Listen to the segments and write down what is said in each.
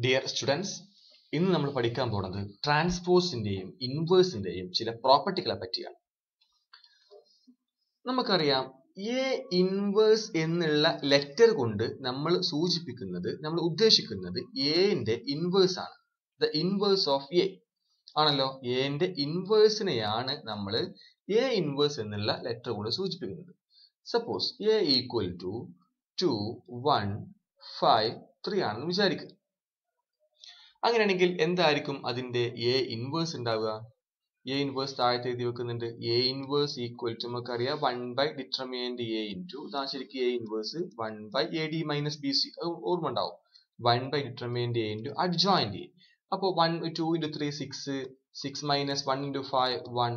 Dear students ഇന്ന് നമ്മൾ പഠിക്കാൻ പോകുന്നത് ട്രാൻസ്പോസിന്റെയും ഇൻവേഴ്സിന്റെയും ചില പ്രോപ്പർട്ടികളെ പറ്റിയാണ്. നമുക്കറിയാം എ ഇൻവേഴ്സ് എന്നുള്ള ലെറ്റർ കൊണ്ട് നമ്മൾ സൂചിപ്പിക്കുന്നത് നമ്മൾ ഉദ്ദേശിക്കുന്നത് എന്റെ ഇൻവേഴ്സ് ആണ്. ദ ഇൻവേഴ്സ് ഓഫ് എ ആണല്ലോ? എന്റെ ഇൻവേഴ്സിനെയാണ് നമ്മൾ എ ഇൻവേഴ്സ് എന്നുള്ള ലെറ്റർ കൊണ്ട് സൂചിപ്പിക്കുന്നത്. Suppose A equal to two one five three ആണെന്ന് വിചാരിക്കുക. അങ്ങനെയാണെങ്കിൽ എന്തായിരിക്കും അതിന്റെ എ ഇൻവേഴ്സ് ഉണ്ടാവുക? എ ഇൻവേഴ്സ് താഴത്തെ എഴുതി വെക്കുന്നുണ്ട്. എ ഇൻവേഴ്സ് ഈക്വൽ ടു നമുക്കറിയാം one by determinant A into ഇതാ ശരിക്കും A inverse one by A D minus B C ഓർമ്മ ഉണ്ടാവും. One by determinant A into adjoint A അപ്പോൾ one two into three six six minus one into five one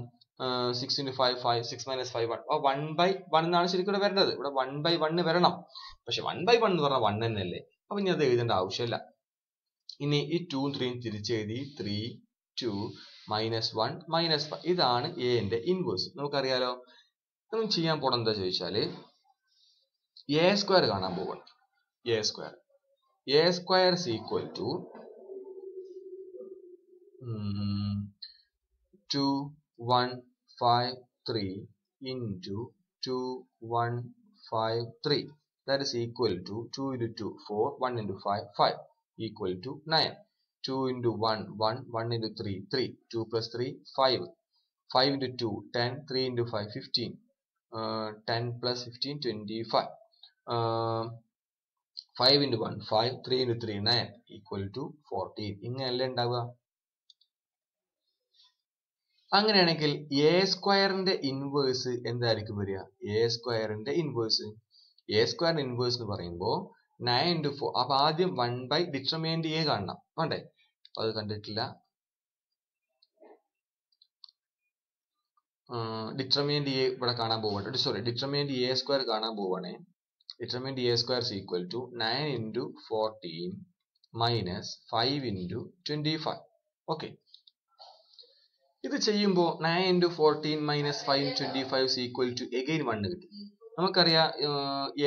six into five five six minus five one അപ്പോൾ one by one എന്നാണ് ശരിക്കും ഇവിടെ വരേണ്ടത്. ഇവിടെ one by one വരണം. പക്ഷെ one by one എന്ന് പറഞ്ഞാൽ വൺ തന്നെയല്ലേ? അപ്പൊ ഇനി അത് എഴുതേണ്ട ആവശ്യമില്ല. ഇനി ഈ ടൂ ത്രീയും തിരിച്ചെഴുതി three two minus one minus five ഇതാണ് എന്റെ ഇൻവേഴ്സ് നമുക്കറിയാലോ? നമ്മൾ ചെയ്യാൻ പോണത് എന്താ ചോദിച്ചാൽ എ സ്ക്വയർ കാണാൻ പോകണം A square A square equal to two one five three into two one five three that is equal to two into two four one into five five equal to 9. 2 into 1, 1, 1 into 3, 3. 2 plus 3, 5. 5 into 2, 10. 3 into 5, 15. Uh, 10 plus 15, 25. Uh, 5 into 1, 5. 3 into 3, 9. Equal to 14. ഇങ്ങനെയല്ലേ ഉണ്ടാവുക അങ്ങനെയാണെങ്കിൽ A സ്ക്വയറിന്റെ inverse എന്തായിരിക്കും വരിക A സ്ക്വയറിന്റെ inverse A സ്ക്വയറിന്റെ inverse എന്ന് പറയുമ്പോൾ നയൻ ഇന്റു ഫോർ അപ്പൊ ആദ്യം വൺ ബൈ ഡിറ്റർമിനന്റ് എ കാണണം. വേണ്ടേ അത് കണ്ടിട്ടില്ല. ഡിറ്റർമിനന്റ് എ ഇവിടെ കാണാൻ പോവാണ്. സോറി ഡിറ്റർമിനന്റ് എ സ്ക്വയർ കാണാൻ പോവാണേ. Determinant A square is equal to nine into fourteen minus five into twenty five okay ഇത് ചെയ്യുമ്പോൾ nine into fourteen minus five twenty five equal to again one കിട്ടി. നമുക്കറിയാം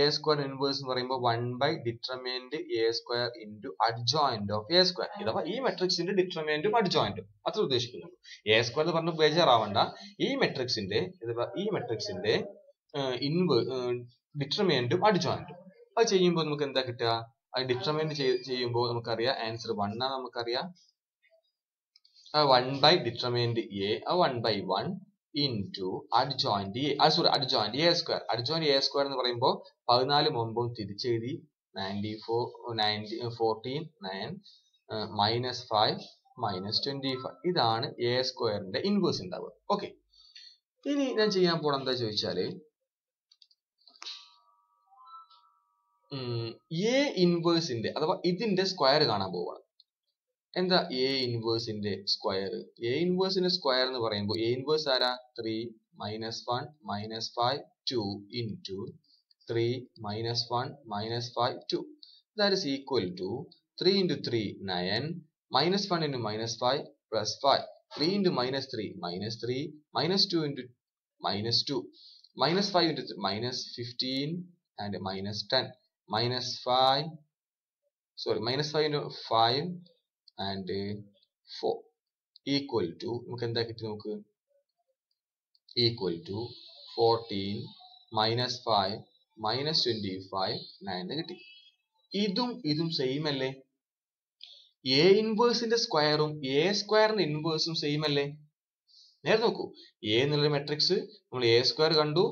A square inverse എന്ന് പറയുമ്പോൾ one by determinant A square into adjoint of A square അഥവാ ഈ മെട്രിക്സിന്റെ ഡിറ്റർമിനന്റും അഡ്ജോയിന്റും അത്ര ഉദ്ദേശിക്കുന്നുള്ളൂ. എ സ്ക്വയർ എന്ന് പറഞ്ഞ് ബേജാറാവണ്ട. ഈ മെട്രിക്സിന്റെ ഈ മെട്രിക്സിന്റെ ഇൻവേ ഡിറ്റർമിനന്റും അഡ്ജോയിന്റും അത് ചെയ്യുമ്പോൾ നമുക്ക് എന്താ കിട്ടുക? അത് ഡിറ്റർമിനന്റ് ചെയ്യുമ്പോൾ നമുക്കറിയാം ആൻസർ വൺ ആണ് നമുക്കറിയാം. One by determinant A one by one into adjoint A sorry adjoint A square adjoint A square എന്ന് പറയുമ്പോൾ പതിനാല് മുമ്പും തിരിച്ചെഴുതി ninety four ninety fourteen nine minus five minus twenty five ഇതാണ് എ സ്ക്വയറിന്റെ ഇൻവേഴ്സ് ഉണ്ടാവുക. Okay ഇനി ഞാൻ ചെയ്യാൻ പോണ എന്താ ചോദിച്ചാൽ എ ഇൻവേഴ്സിന്റെ അഥവാ ഇതിന്റെ സ്ക്വയർ കാണാൻ പോവാണ്. എന്താ എ ഇൻവേഴ്സിന്റെ സ്ക്വയർ എ ഇൻവേഴ്സിന്റെ സ്ക്വയർ എന്ന് പറയുമ്പോൾ എ ഇൻവേഴ്സ് ആരാ? Three minus one minus five two in two three minus one minus five two that is equal to three into three nine minus one into minus five plus five three into minus three minus three minus two into minus two minus five into minus fifteen and minus ten minus five sorry minus five into five and four equal to നമുക്ക് എന്താ കിട്ടി നമുക്ക്? Equal to fourteen minus five minus twenty five nine കിട്ടി. ഇതും ഇതും same അല്ലേ? A ഇൻവേഴ്സിന്റെ സ്ക്വയറും A സ്ക്വയറിന്റെ ഇൻവേഴ്സും സെയിം അല്ലേ? നേരെ നോക്കൂ. എ എന്നുള്ള മെട്രിക്സ് നമ്മൾ എ സ്ക്വയർ കണ്ടു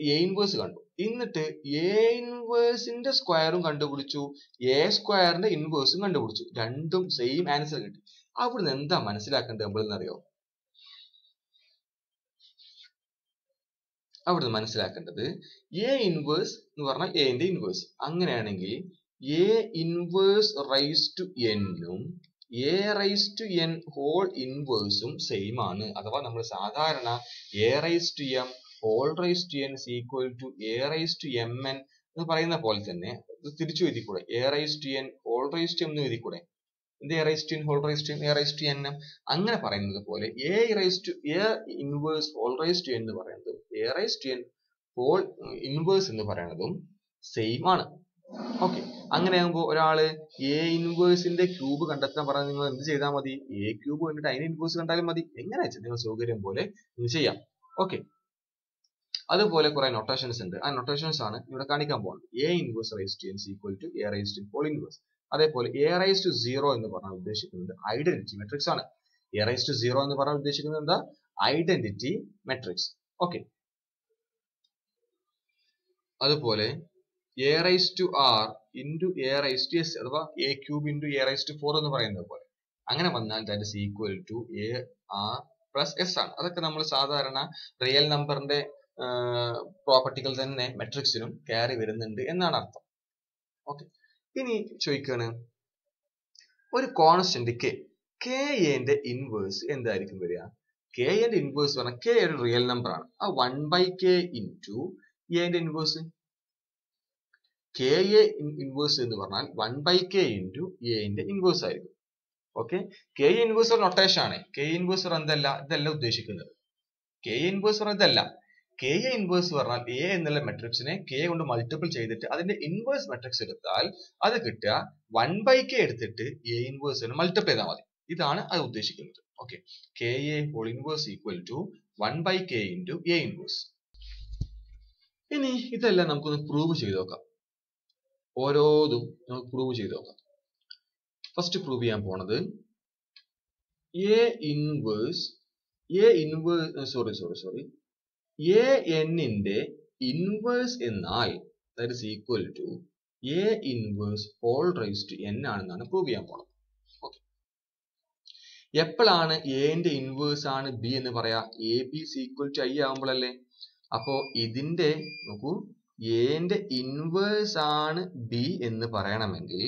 എ ഇൻവേഴ്സ് കണ്ടു. എന്നിട്ട് എ ഇൻവേഴ്സിന്റെ സ്ക്വയറും കണ്ടുപിടിച്ചു. എ സ്ക്വയറിന്റെ ഇൻവേഴ്സും കണ്ടുപിടിച്ചു. രണ്ടും സെയിം ആൻസർ കിട്ടി. അവിടുന്ന് എന്താ മനസ്സിലാക്കേണ്ടത് നമ്മളെന്ന് അറിയോ അവിടുന്ന് മനസ്സിലാക്കേണ്ടത് എ ഇൻവേഴ്സ് എന്ന് പറഞ്ഞാൽ എന്റെ ഇൻവേഴ്സ് അങ്ങനെയാണെങ്കിൽ എ ഇൻവേഴ്സ് റൈസ് ടു എന്നും A raise to N whole ഇൻവേഴ്സും same ആണ്. അഥവാ നമ്മൾ സാധാരണ A raise to M whole raise to N equal to A raise to M N എന്ന് പറയുന്ന പോലെ തന്നെ തിരിച്ചു എഴുതിക്കൂടെ. A raise to N whole raise to M എന്ന് എഴുതിക്കൂടെ. എന്ത് A raise to N whole raise to M A raise to N M അങ്ങനെ പറയുന്നത് പോലെ A raise to A inverse whole raise to N എന്ന് പറയുന്നതും A raise to N whole inverse എന്ന് പറയുന്നതും സെയിം ആണ്. ഓക്കെ അങ്ങനെയാകുമ്പോൾ ഒരാൾ എ ഇൻവേഴ്സിന്റെ ക്യൂബ് കണ്ടെത്താൻ പറഞ്ഞാൽ നിങ്ങൾ എന്ത് ചെയ്താൽ മതി? എ ക്യൂബ് കണ്ടിട്ട് അതിന് ഇൻവേഴ്സ് കണ്ടാലും മതി. എങ്ങനെ വെച്ചാൽ നിങ്ങൾ സൗകര്യം പോലെ ഇത് ചെയ്യാം. ഓക്കെ അതുപോലെ കുറെ നൊട്ടേഷൻസ് ഉണ്ട്. ആ നൊട്ടേഷൻസ് ആണ് ഇവിടെ കാണിക്കാൻ പോകുന്നത്. A inverse raise to N equal to A raise to whole inverse അതേപോലെ എ റൈസ് ടു സീറോ എന്ന് പറഞ്ഞാൽ ഉദ്ദേശിക്കുന്നത് ഐഡന്റിറ്റി മെട്രിക്സ് ആണ്. എ റൈസ് ടു സീറോ എന്ന് പറഞ്ഞാൽ ഉദ്ദേശിക്കുന്നത് എന്താ? ഐഡന്റിറ്റി മെട്രിക്സ് ഓക്കെ അതുപോലെ A raise to R into A raise to S അഥവാ A cube into A raise to four എന്ന് പറയുന്നത് പോലെ. അങ്ങനെ വന്നാൽ that is equal to A R plus S ആണ്. അതൊക്കെ നമ്മൾ സാധാരണ റിയൽ നമ്പറിന്റെ പ്രോപ്പർട്ടികൾ തന്നെ മെട്രിക്സിനും കയറി വരുന്നുണ്ട് എന്നാണ് അർത്ഥം. ഓക്കെ ഇനി ചോദിക്കുകയാണ് ഒരു കോൺസ്റ്റന്റ് കെ കെ എന്റെ ഇൻവേഴ്സ് എന്തായിരിക്കും വരിക? കെ എന്റെ ഇൻവേഴ്സ് പറഞ്ഞാൽ കെ ഒരു റിയൽ നമ്പർ ആണ്. ആ വൺ ബൈ കെ ഇന്റു എന്റെ ഇൻവേഴ്സ് കെ എ ഇൻവേഴ്സ് എന്ന് പറഞ്ഞാൽ വൺ ബൈ കെ ഇന്റു എന്റെ ഇൻവേഴ്സ് ആയിരിക്കും. ഓക്കെ കെ ഇൻവേഴ്സ് ഒരു നൊട്ടേഷൻ ആണ്. കെ ഇൻവേഴ്സ് എന്തല്ല ഇതല്ല ഉദ്ദേശിക്കുന്നത്. കെ ഇൻവേഴ്സ് ഇതല്ല. കെ എ ഇൻവേഴ്സ് പറഞ്ഞാൽ എ എന്നുള്ള മെട്രിക്സിനെ കെ കൊണ്ട് മൾട്ടിപ്പിൾ ചെയ്തിട്ട് അതിന്റെ ഇൻവേഴ്സ് മെട്രിക്സ് എടുത്താൽ അത് കിട്ടുക വൺ ബൈ കെ എടുത്തിട്ട് എ ഇൻവേഴ്സിന് മൾട്ടിപ്പിൾ ചെയ്താൽ മതി. ഇതാണ് അത് ഉദ്ദേശിക്കുന്നത്. Okay k A whole inverse equal to one by k into A inverse ഇനി ഇതെല്ലാം നമുക്കൊന്ന് പ്രൂവ് ചെയ്ത് നോക്കാം. ഓരോതും നമുക്ക് പ്രൂവ് ചെയ്ത് നോക്കാം. ഫസ്റ്റ് പ്രൂവ് ചെയ്യാൻ പോണത് A inverse A inverse sorry sorry sorry A എന്നിന്റെ ഇൻവേഴ്സ് എന്നാൽ that is equal to A inverse whole raise to n ആണെന്നാണ് പ്രൂവ് ചെയ്യാൻ പോണത്. ഓക്കെ എപ്പോഴാണ് എന്റെ ഇൻവേഴ്സ് ആണ് ബി എന്ന് പറയാ? A B equal to I ആകുമ്പോഴല്ലേ അപ്പോ ഇതിന്റെ നോക്കൂ എന്റെ ഇൻവേഴ്സ് ആണ് ബി എന്ന് പറയണമെങ്കിൽ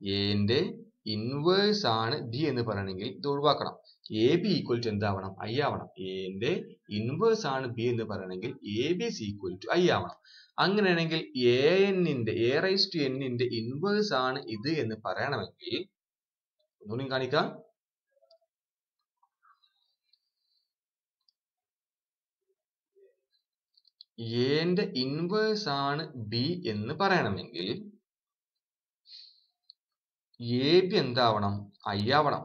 എന്റെ ഇൻവേഴ്സ് ആണ് ബി എന്ന് പറയണമെങ്കിൽ ഇത് ഒഴിവാക്കണം. എ ബി ഈക്വൽ ടു എന്താവണം? ഐ ആവണം. എന്റെ ഇൻവേഴ്സ് ആണ് ബി എന്ന് പറയണമെങ്കിൽ A B equal to I ആവണം. അങ്ങനെയാണെങ്കിൽ എ എന്നിന്റെ എ റൈസ് ടു എന്നിന്റെ ഇൻവേഴ്സ് ആണ് ഇത് എന്ന് പറയണമെങ്കിൽ ഒന്നുകൂടി കാണിക്കാം. എന്റെ ഇൻവേഴ്സ് ആണ് ബി എന്ന് പറയണമെങ്കിൽ എ ബി എന്താവണം? ഐ ആവണം.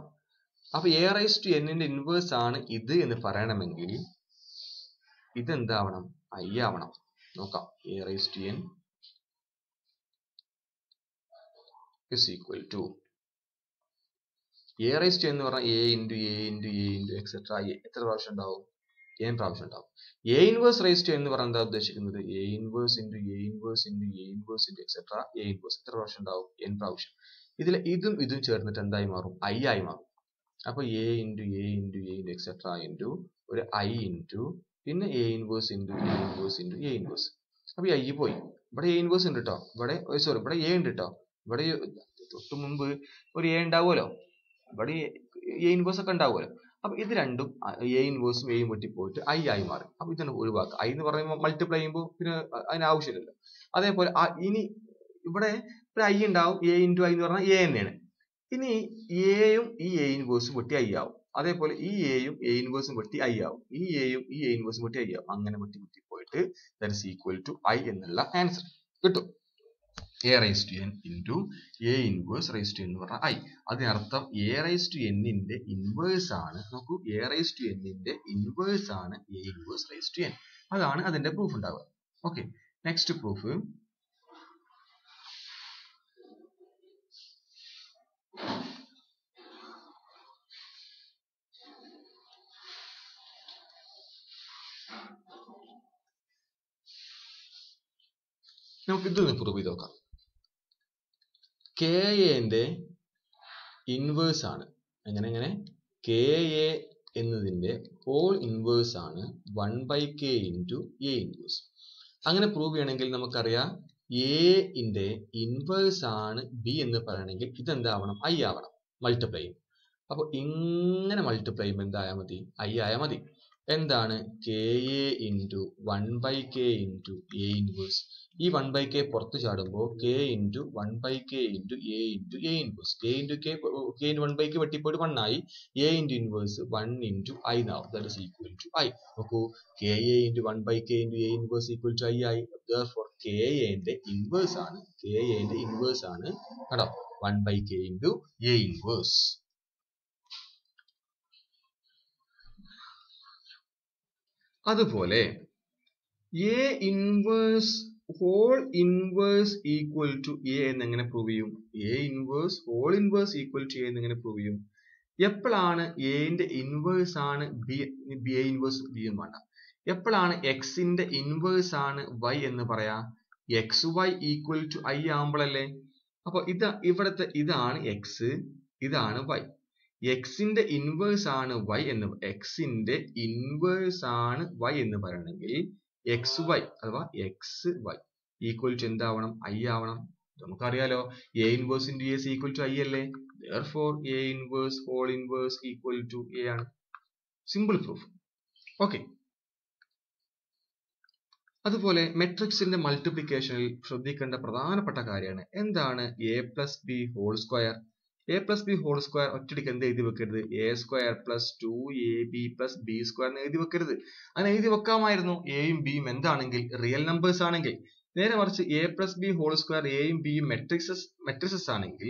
അപ്പൊ എ റൈസ് ടു എന്നിന്റെ ഇൻവേഴ്സ് ആണ് ഇത് എന്ന് പറയണമെങ്കിൽ ഇതെന്താവണം? ഐ ആവണം. നോക്കാം. A raise to n is equal to A raise to എന്ന് പറഞ്ഞാൽ A into A into A into etcetera എത്ര പ്രാവശ്യം ഉണ്ടാവും? എൻ പ്രാവശ്യം ഉണ്ടാവും. എ ഇൻവേഴ്സ് റൈസ് ടു എന്ന് പറഞ്ഞാൽ എന്താ ഉദ്ദേശിക്കുന്നത്? A inverse into A inverse into A inverse into etcetera A inverse എത്ര പ്രാവശ്യം ഉണ്ടാവും? എൻ പ്രാവശ്യം. ഇതിൽ ഇതും ഇതും ചേർന്നിട്ട് എന്തായി മാറും? ഐ ആയി മാറും. അപ്പൊ A into A into A into etcetera into ഒരു ഐ ഇന്റു പിന്നെ A inverse into A inverse into A inverse അപ്പൊ ഐ പോയി. ഇവിടെ എ ഇൻവേഴ്സ് ഉണ്ട് കേട്ടോ ഇവിടെ സോറി ഇവിടെ എ ഉണ്ട് കേട്ടോ ഇവിടെ തൊട്ട് മുമ്പ് ഒരു എ ഉണ്ടാവുമല്ലോ. ഇവിടെ എ ഇൻവേഴ്സ് ഒക്കെ ഉണ്ടാവുമല്ലോ. അപ്പൊ ഇത് രണ്ടും എ ഇൻവേഴ്സും എയും വെട്ടി പോയിട്ട് ഐ ആയി മാറി. അപ്പൊ ഇതാണ് ഒഴിവാക്കുക ഐ എന്ന് പറയുമ്പോൾ മൾട്ടിപ്ലൈ ചെയ്യുമ്പോൾ പിന്നെ അതിന് ആവശ്യമില്ലല്ലോ. അതേപോലെ ഇനി ഇവിടെ ഒരു ഐ ഉണ്ടാവും എ ഇന്റു ഐ എന്ന് പറഞ്ഞാൽ എ തന്നെയാണ്. ഇനി എയും ഈ എ ഇൻവേഴ്സും പൊട്ടി ഐ ആവും. അതേപോലെ ഈ എയും എ ഇൻവേഴ്സും പൊട്ടി ഐ ആവും. ഈ എയും ഈ എ ഇൻവേഴ്സും പൊട്ടി ഐ ആവും. അങ്ങനെ പൊട്ടി പൊട്ടി പോയിട്ട് that is equal to I എന്നുള്ള ആൻസർ കിട്ടും. A raise to n into A inverse raise to എന്ന് പറഞ്ഞാൽ ഐ അതിനർത്ഥം എ റൈസ് ടു എന്നിന്റെ ഇൻവേഴ്സ് ആണ്. നോക്കൂ എ റൈസ് ടു എന്നിന്റെ ഇൻവേഴ്സ് ആണ് A inverse raise to n അതാണ് അതിന്റെ പ്രൂഫ് ഉണ്ടാവുക. ഓക്കെ നെക്സ്റ്റ് പ്രൂഫ് നമുക്ക് ഇത് പ്രൂവ് ചെയ്ത് നോക്കാം. കെ എന്റെ ഇൻവേഴ്സ് ആണ്. എങ്ങനെ എങ്ങനെ? കെ എ എന്നതിന്റെ ഹോൾ ഇൻവേഴ്സ് ആണ് one by k into A inverse അങ്ങനെ പ്രൂവ് ചെയ്യണമെങ്കിൽ നമുക്കറിയാം എ ഇന്റെ ഇൻവേഴ്സ് ആണ് ബി എന്ന് പറയണമെങ്കിൽ ഇതെന്താവണം? ഐ ആവണം. മൾട്ടിപ്ലൈ ചെയ്യും. അപ്പൊ ഇങ്ങനെ മൾട്ടിപ്ലൈ ചെയ്യുമ്പോൾ എന്തായാൽ മതി? ഐ ആയാൽ മതി. എന്താണ്? K A into one by k into A inverse ഈ വൺ ബൈ കെ പുറത്ത് ചാടുമ്പോൾ k into one by k into A into A inverse k into k k into one by k വെട്ടിപ്പോയിട്ട് one ആയി. A into inverse one into I എന്നാവും that is equal to I നോക്കൂ. K A into one by k into A inverse equal to I ആയി. For K എന്റെ inverse ആണ്. K എന്റെ inverse ആണ്. കണ്ടോ? One by k into A inverse അതുപോലെ A inverse whole inverse equal to A എന്നെങ്ങനെ prove ചെയ്യും? A inverse whole inverse equal to A എന്നെങ്ങനെ പ്രൂവ് ചെയ്യും? എപ്പോഴാണ് എന്റെ ഇൻവേഴ്സ് ആണ് B B A inverse B എന്ന് വേണ്ട. എപ്പോഴാണ് എക്സിന്റെ ഇൻവേഴ്സ് ആണ് വൈ എന്ന് പറയാ? X y equal to I ആകുമ്പോഴല്ലേ അപ്പൊ ഇത് ഇവിടുത്തെ ഇതാണ് എക്സ് ഇതാണ് വൈ എക്സിന്റെ ഇൻവേഴ്സ് ആണ് വൈ എന്ന് എക്സിന്റെ ഇൻവേഴ്സ് ആണ് വൈ എന്ന് പറയണമെങ്കിൽ എക്സ് വൈ അഥവാ എക്സ് വൈ ഈക്വൽ ടു എന്താവണം? ഐ ആവണം. നമുക്കറിയാലോ A inverse into S equal to I അല്ലേ? For A inverse whole inverse equal to A ആണ്. സിമ്പിൾ പ്രൂഫ് ഓക്കെ അതുപോലെ മെട്രിക്സിന്റെ മൾട്ടിപ്ലിക്കേഷനിൽ ശ്രദ്ധിക്കേണ്ട പ്രധാനപ്പെട്ട കാര്യമാണ് എന്താണ്? A plus B whole square A plus B whole square ഒറ്റടിക്ക് എന്ത് എഴുതി വെക്കരുത്? A square plus two A B plus B square എന്ന് എഴുതി വെക്കരുത്. അങ്ങനെ എഴുതി വെക്കാമായിരുന്നു. എയും ബിയും എന്താണെങ്കിൽ? റിയൽ നമ്പേഴ്സ് ആണെങ്കിൽ. നേരെ മറിച്ച് A plus B whole square എയും ബിയും മെട്രിക്സസ് മെട്രിക്സസ് ആണെങ്കിൽ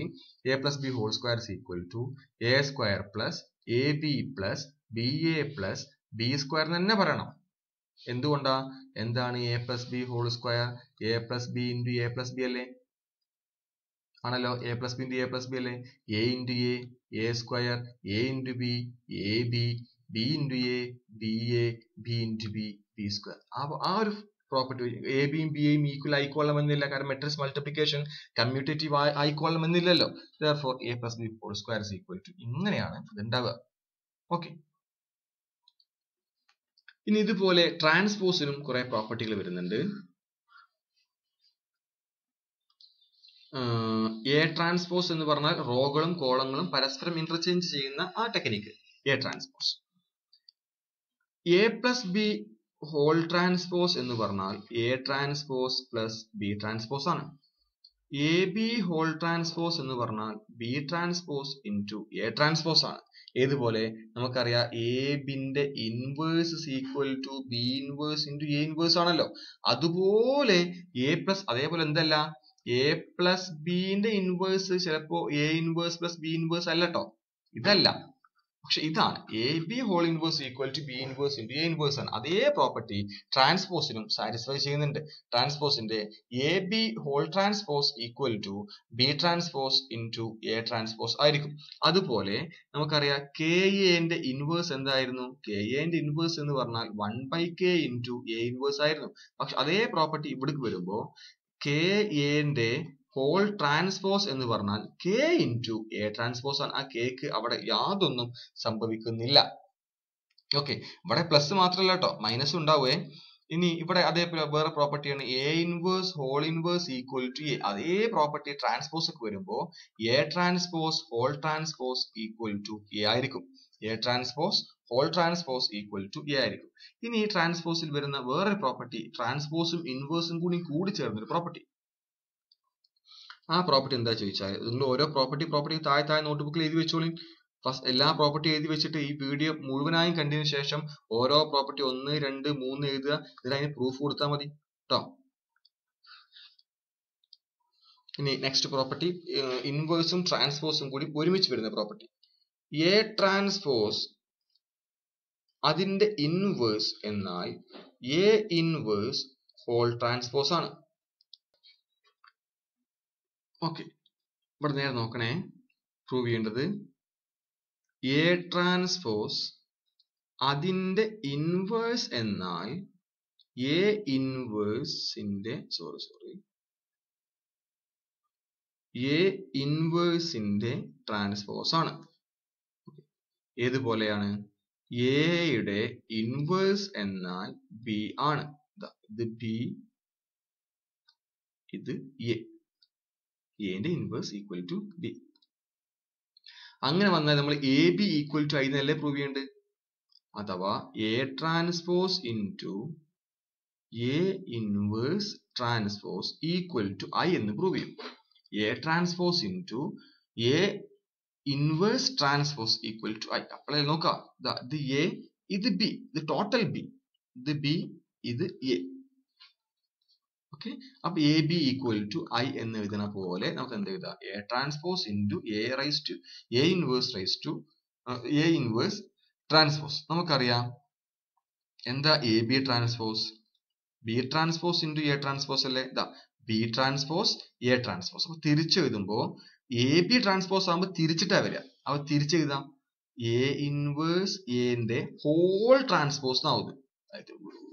A plus B whole square is equal to A square plus A B plus B A plus B square തന്നെ പറയണം. എന്തുകൊണ്ടാ? എന്താണ് A plus B whole square A plus B into A plus B അല്ലേ? ആണല്ലോ? A plus B into A plus B അല്ലേ? A into A A square A into B A B B into A B A B into B B square ആ ഒരു property A ബിയും B എയും equal ആയിക്കൊള്ളണമെന്നില്ല. കാരണം matrix multiplication commutative എന്നില്ലല്ലോ for A plus B whole square is equal to ഇങ്ങനെയാണ് ഇത് ഉണ്ടാവുക okay ഇനി ഇതുപോലെ ട്രാൻസ്പോസിനും കുറെ പ്രോപ്പർട്ടികൾ വരുന്നുണ്ട്. എ ട്രാൻസ്പോസ് എന്ന് പറഞ്ഞാൽ റോകളും കോളങ്ങളും പരസ്പരം ഇന്റർചേഞ്ച് ചെയ്യുന്ന ആ technique A transpose A plus B whole transpose എന്ന് പറഞ്ഞാൽ A transpose plus B transpose ആണ്. എ ബി ഹോൾ ട്രാൻസ്പോസ് എന്ന് പറഞ്ഞാൽ B transpose into A transpose ആണ്. ഏതുപോലെ? നമുക്കറിയാം A ബിന്റെ inverse equal to B inverse into A inverse ആണല്ലോ. അതുപോലെ എ പ്ലസ് അതേപോലെ എന്തല്ല? എ പ്ലസ് ബിന്റെ ഇൻവേഴ്സ് ചിലപ്പോ A inverse plus B inverse അല്ല കേട്ടോ ഇതല്ല. പക്ഷെ ഇതാണ്. A B whole inverse equal to B inverse into A inverse ആണ്. അതേ പ്രോപ്പർട്ടി ട്രാൻസ്പോസിനും സാറ്റിസ്ഫൈ ചെയ്യുന്നുണ്ട്. ട്രാൻസ്പോസിന്റെ A B whole transpose equal to B transpose into A transpose ആയിരിക്കും. അതുപോലെ നമുക്കറിയാം കെ എന്റെ ഇൻവേഴ്സ് എന്തായിരുന്നു? കെ എന്റെ ഇൻവേഴ്സ് എന്ന് പറഞ്ഞാൽ one by k into A inverse ആയിരുന്നു. പക്ഷെ അതേ പ്രോപ്പർട്ടി ഇവിടേക്ക് വരുമ്പോൾ കെ എന്റെ ഹോൾ ട്രാൻസ്പോസ് എന്ന് പറഞ്ഞാൽ കെ ഇന്റു എ ട്രാൻസ്പോസ് ആണ്. ആ കേക്ക് അവിടെ യാതൊന്നും സംഭവിക്കുന്നില്ല. ഓക്കെ ഇവിടെ പ്ലസ് മാത്രമല്ല കേട്ടോ മൈനസ് ഉണ്ടാവേ. ഇനി ഇവിടെ അതേ വേറെ പ്രോപ്പർട്ടിയാണ് A inverse whole inverse equal to A അതേ പ്രോപ്പർട്ടി ട്രാൻസ്പോസ് ഒക്കെ വരുമ്പോൾ A transpose whole transpose equal to A ആയിരിക്കും. A transpose whole transpose equal to A ആയിരിക്കും. ഇനി ഈ ട്രാൻസ്പോസിൽ വരുന്ന വേറൊരു പ്രോപ്പർട്ടി ട്രാൻസ്പോസും ഇൻവേഴ്സും കൂടി കൂടി ചേർന്നൊരു പ്രോപ്പർട്ടി ആ പ്രോപ്പർട്ടി എന്താ ചോദിച്ചാൽ നിങ്ങൾ ഓരോ പ്രോപ്പർട്ടി പ്രോപ്പർട്ടി താഴെ താഴെ നോട്ട്ബുക്കിൽ എഴുതി വെച്ചോളി. ഫസ്റ്റ് എല്ലാ പ്രോപ്പർട്ടി എഴുതി വെച്ചിട്ട് ഈ വീഡിയോ മുഴുവനായും കണ്ടതിന് ശേഷം ഓരോ പ്രോപ്പർട്ടി ഒന്ന് രണ്ട് മൂന്ന് എഴുതുക. ഇതിൽ അതിന് പ്രൂഫ് കൊടുത്താൽ മതി. കേട്ടോ ഇനി നെക്സ്റ്റ് പ്രോപ്പർട്ടി ഇൻവേഴ്സും ട്രാൻസ്പോസും കൂടി ഒരുമിച്ച് വരുന്ന പ്രോപ്പർട്ടി എ ട്രാൻസ്പോസ് അതിന്റെ ഇൻവേഴ്സ് എന്നാൽ എ ഇൻവേഴ്സ് ഹോൾ ട്രാൻസ്പോസ് ആണ്. ഓക്കെ ഇവിടെ നേരെ നോക്കണേ. പ്രൂവ് ചെയ്യേണ്ടത്. എ ട്രാൻസ്പോസ് അതിന്റെ ഇൻവേഴ്സ് എന്നാൽ എ ഇൻവേഴ്സിന്റെ സോറി സോറി എ ഇൻവേഴ്സിന്റെ ട്രാൻസ്പോസ് ആണ്. ഏതുപോലെയാണ് എയുടെ ഇൻവേഴ്സ് എന്നാൽ ബി ആണ്. ഇത് ബി ഇത് എന്റെ ഇൻവേഴ്സ് ഈക്വൽ ടു ബി അങ്ങനെ വന്നാൽ നമ്മൾ A B equal to I എന്നല്ലേ പ്രൂവ് ചെയ്യേണ്ടത്? അഥവാ A transpose into A inverse transpose equal to I എന്ന് പ്രൂവ് ചെയ്യും. A transpose into A inverse transpose equal to I അപ്പോൾ നോക്കാം. ഇത് എ ഇത് ബി ഇത് ടോട്ടൽ ബി ഇത് ബി ഇത് എ ഓക്കെ അപ്പൊ A B equal to I എന്ന് എഴുതുന്ന പോലെ നമുക്ക് എന്ത് എഴുതാം? A transpose into A raise to A inverse raise to A inverse transpose നമുക്കറിയാം. എന്താ A B transpose B transpose into A transpose അല്ലേ? ഇതാ ബി ട്രാൻസ്പോസ് എ ട്രാൻസ്പോസ് അപ്പൊ തിരിച്ചു എഴുതുമ്പോ എ ബി ട്രാൻസ്പോസ് ആകുമ്പോൾ തിരിച്ചിട്ടാ വരിക. അപ്പൊ തിരിച്ചെഴുതാം എ ഇൻവേഴ്സ് എന്റെ ഹോൾ ട്രാൻസ്പോസ് എന്നാവുന്നത്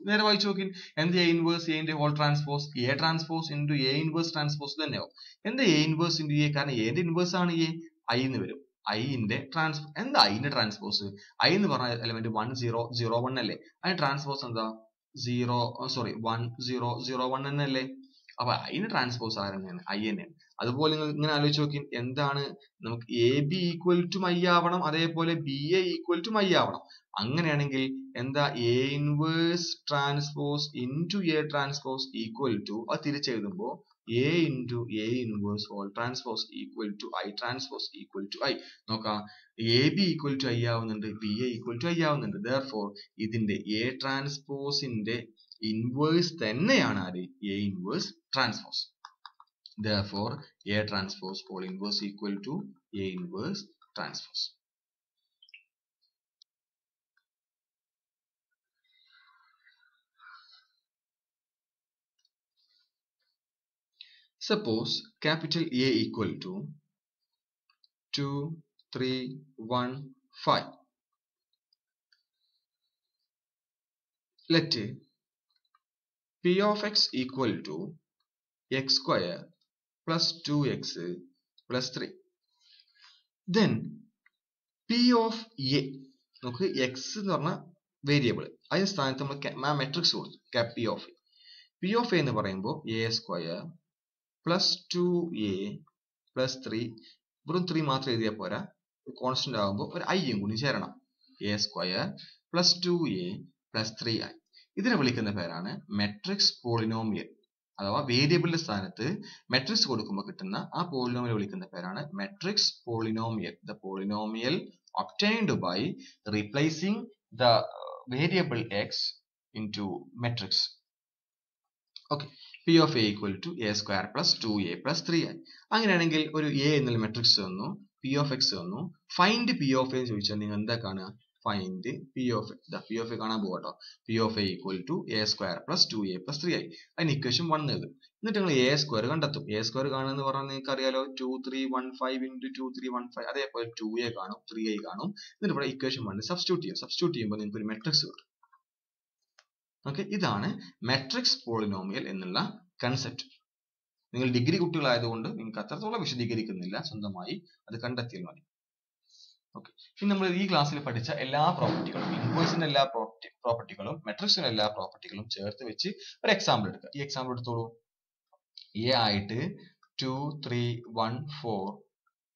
നേരെ വായിച്ചു നോക്കി എന്ത് എ ഇൻവേഴ്സ് എന്റെ whole transpose A transpose into A inverse transpose തന്നെയാവും. എന്ത് എ ഇൻവേഴ്സ് ഇന്റു എ കാരണം എന്റെ ഇൻവേഴ്സ് ആണ് എ ഐ എന്ന് വരും. ഐന്റെ ട്രാൻസ് എന്താ ഐന്റെ ട്രാൻസ്പോസ് ഐ എന്ന് പറഞ്ഞ element one zero zero one അല്ലേ? അതിന്റെ ട്രാൻസ്പോസ് എന്താ? Zero sorry one zero zero one തന്നെയല്ലേ? അപ്പൊ അതിന് ട്രാൻസ്പോസ് ആരെന്നെയാണ് ഐ തന്നെയാണ് അതുപോലെ നിങ്ങൾ ഇങ്ങനെ ആലോചിച്ച് നോക്കി എന്താണ് നമുക്ക് A B equal to I ആവണം അതേപോലെ B A equal to I ആവണം. അങ്ങനെയാണെങ്കിൽ എന്താ A inverse transpose into A transpose equal to അത് തിരിച്ചെഴുതുമ്പോ A into A inverse whole transpose equal to I transpose equal to I നോക്കാം. A B equal to I ആവുന്നുണ്ട് B A equal to I ആവുന്നുണ്ട്. Therefore ഇതിന്റെ A ട്രാൻസ്പോസിന്റെ inverse തന്നെയാണ് ആര് A inverse transpose therefore A transpose whole inverse equal to A inverse transpose. Suppose capital A equal to 2, 3, 1, 5. Let P of x equal to x square plus 2x plus 3. Then P of A നമുക്ക് x എന്ന് പറഞ്ഞ variable അതിന് സ്ഥാനത്ത് നമ്മൾ matrix കൊടുത്തു p of A p of A എന്ന് പറയുമ്പോൾ A square plus two A plus three വെറും ത്രീ മാത്രം എഴുതിയാൽ പോരാ കോൺസ്റ്റന്റ് ആകുമ്പോൾ ഒരു ഐയും കൂടി ചേരണം. A square plus two A plus three I ഇതിനെ വിളിക്കുന്ന പേരാണ് മെട്രിക്സ് പോളിനോമിയൽ അഥവാ വേരിയബിളിന്റെ സ്ഥാനത്ത് മെട്രിക്സ് കൊടുക്കുമ്പോൾ കിട്ടുന്ന ആ പോളിനോമിയൽ വിളിക്കുന്ന പേരാണ് matrix polynomial the polynomial obtained by replacing the variable x into matrix okay p of A equal to A square plus two A plus three ആയി അങ്ങനെയാണെങ്കിൽ ഒരു എ എന്നുള്ള മെട്രിക്സ് തന്നു പി ഓഫ് എക്സ് തന്നു find P of എന്ന് ചോദിച്ചാൽ നിങ്ങൾ എന്താ കാണുക? Find p of A p of A കാണാൻ പോകട്ടോ p of A equal to A square plus two A plus three ആയി അതിന് ഇക്വേഷൻ വൺ എഴുതും എന്നിട്ട് നിങ്ങൾ എ സ്ക്വയർ കണ്ടെത്തും. എ സ്ക്വയർ കാണുമെന്ന് പറഞ്ഞാൽ നിങ്ങൾക്ക് അറിയാലോ two three one five into two three one five അതേപോലെ ടു എ കാണും ത്രീ ഐ കാണും. എന്നിട്ട് ഇവിടെ ഇക്വേഷൻ വൺ സബ്സ്റ്റിറ്റ്യൂട്ട് ചെയ്യും. സബ്സ്റ്റിറ്റ്യൂട്ട് ചെയ്യുമ്പോൾ നിങ്ങൾക്ക് ഒരു മെട്രിക്സ് കിട്ടും. ഓക്കെ ഇതാണ് മെട്രിക്സ് പോളിനോമിയൽ എന്നുള്ള കൺസെപ്റ്റ് നിങ്ങൾ ഡിഗ്രി കുട്ടികളായതുകൊണ്ട് നിങ്ങൾക്ക് അത്രത്തോളം വിശദീകരിക്കുന്നില്ല. സ്വന്തമായി അത് കണ്ടെത്തിയാൽ മതി. ഓക്കെ ഇനി നമ്മൾ ഈ ക്ലാസ്സിൽ പഠിച്ച എല്ലാ പ്രോപ്പർട്ടികളും ഇൻവേഴ്സിന്റെ എല്ലാ പ്രോപ്പർട്ടി പ്രോപ്പർട്ടികളും മെട്രിക്സിന്റെ എല്ലാ പ്രോപ്പർട്ടികളും ചേർത്ത് വെച്ച് ഒരു എക്സാമ്പിൾ എടുക്കാം ഈ എക്സാമ്പിൾ എടുത്തോളൂ. എ ആയിട്ട് two three one four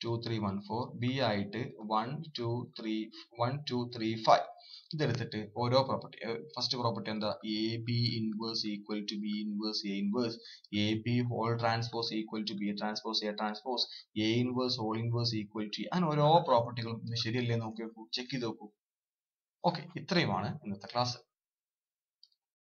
two three one four B ആയിട്ട് one two three one two three five ഇതെടുത്തിട്ട് ഓരോ പ്രോപ്പർട്ടി ഫസ്റ്റ് പ്രോപ്പർട്ടി എന്താ? A B inverse equal to B inverse A inverse A B whole transpose equal to B transpose A transpose A inverse whole inverse equal to അങ്ങനെ ഓരോ പ്രോപ്പർട്ടികളും ശരിയല്ലേ നോക്കി നോക്കൂ. Check ചെയ്ത് നോക്കൂ. Okay ഇത്രയുമാണ് ഇന്നത്തെ ക്ലാസ്